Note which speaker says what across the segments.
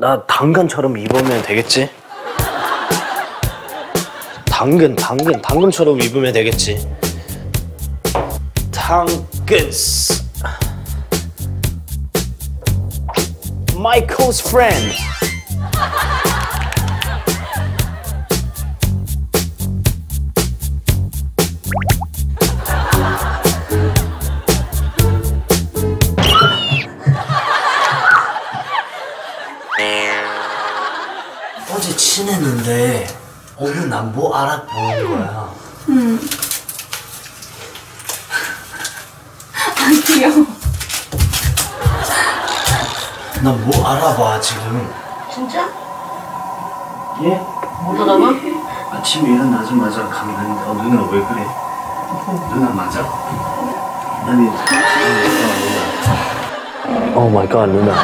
Speaker 1: 나 당근처럼 입으면 되겠지? 당근, 당근, 당근처럼 입으면 되겠지. 당근. Michael's. 어제 친했는데 오늘 난 뭐 알아보는 거야.
Speaker 2: 귀여워.
Speaker 1: 난 뭐 알아봐 지금.
Speaker 2: 진짜?
Speaker 1: 예?
Speaker 2: 못 알아봐?
Speaker 1: 아침에 일어나자마자 가면 어 누나 왜 그래? 누나 맞아? 아니 Oh my God 누나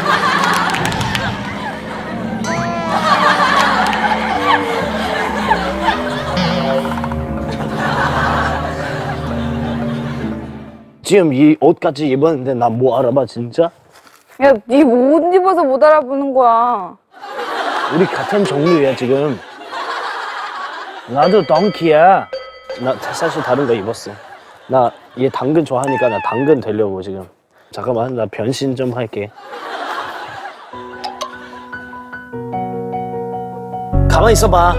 Speaker 1: 지금 이 옷까지 입었는데 나 뭐 알아봐 진짜?
Speaker 3: 야, 네못 입어서 못 알아보는 거야.
Speaker 1: 우리 같은 종류야 지금 나도 donkey야 나 사실 다른 거 입었어 나 얘 당근 좋아하니까 나 당근 되려고 지금 잠깐만 나 변신 좀 할게 가만 있어봐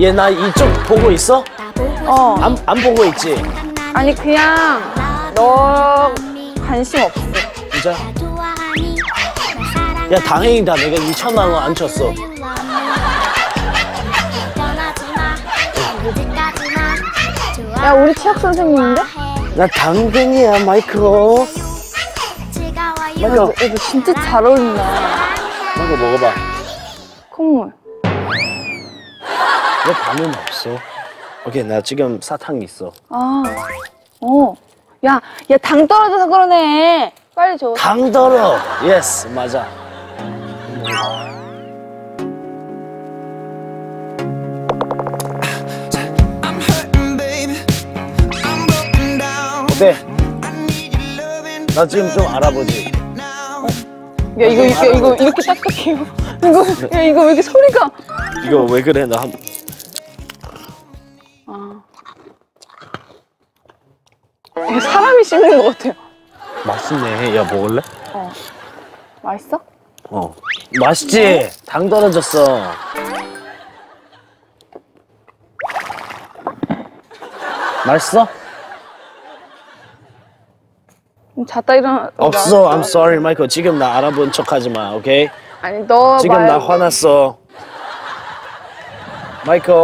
Speaker 1: 얘 나 이쪽 보고 있어?
Speaker 3: 어.
Speaker 1: 안, 안 보고 있지?
Speaker 3: 아니, 그냥 너 관심 없어.
Speaker 1: 진짜? 야 다행이다 내가 2천만 원 안 쳤어
Speaker 3: 야, 우리 취학 선생님인데?
Speaker 1: 나 당근이야 마이크로
Speaker 3: 야,
Speaker 1: 마이크
Speaker 3: 너, 야, 너 진짜 잘 어울린다.
Speaker 1: 마이크 먹어봐
Speaker 3: 콧물.
Speaker 1: 왜 밤은 없어? 오케이 나 지금 사탕 있어
Speaker 3: 아, 어. 야, 야, 당 떨어져서 그러네. 빨리 줘.
Speaker 1: 당 떨어 예스 맞아. 어때?
Speaker 4: Your loving
Speaker 1: 나 지금 좀 알아보지.
Speaker 3: 야, 이거, 이거, 이거 이렇게 딱딱해요. 이거, 야, 이거 왜 이렇게 소리가.
Speaker 1: 이거 왜 그래 나 한...
Speaker 3: 이게 사람이 씹는 것 같아요.
Speaker 1: 맛있네 야 먹을래?
Speaker 3: 맛있어?
Speaker 1: 어 맛있지? 당 떨어졌어 맛있어?
Speaker 3: 좀 잤다 일어나.
Speaker 1: 없어 I'm sorry 마이클 지금 나 알아본 척 하지 마 오케이?
Speaker 3: 아니, 너
Speaker 1: 지금 나
Speaker 3: 말고.
Speaker 1: 화났어 마이클